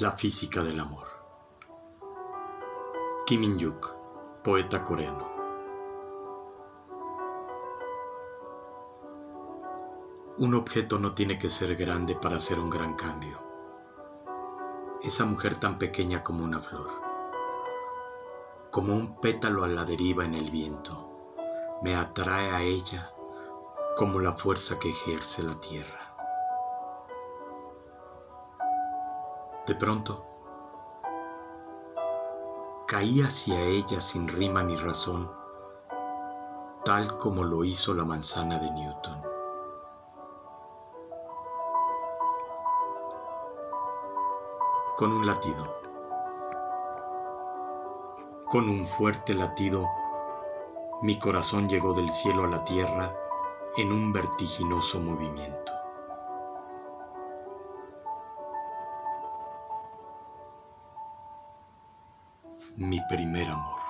La física del amor. Kim In-yuk, poeta coreano. Un objeto no tiene que ser grande para hacer un gran cambio. Esa mujer tan pequeña como una flor, como un pétalo a la deriva en el viento, me atrae a ella como la fuerza que ejerce la tierra. De pronto, caí hacia ella sin rima ni razón, tal como lo hizo la manzana de Newton. Con un latido, con un fuerte latido, mi corazón llegó del cielo a la tierra en un vertiginoso movimiento. Mi primer amor.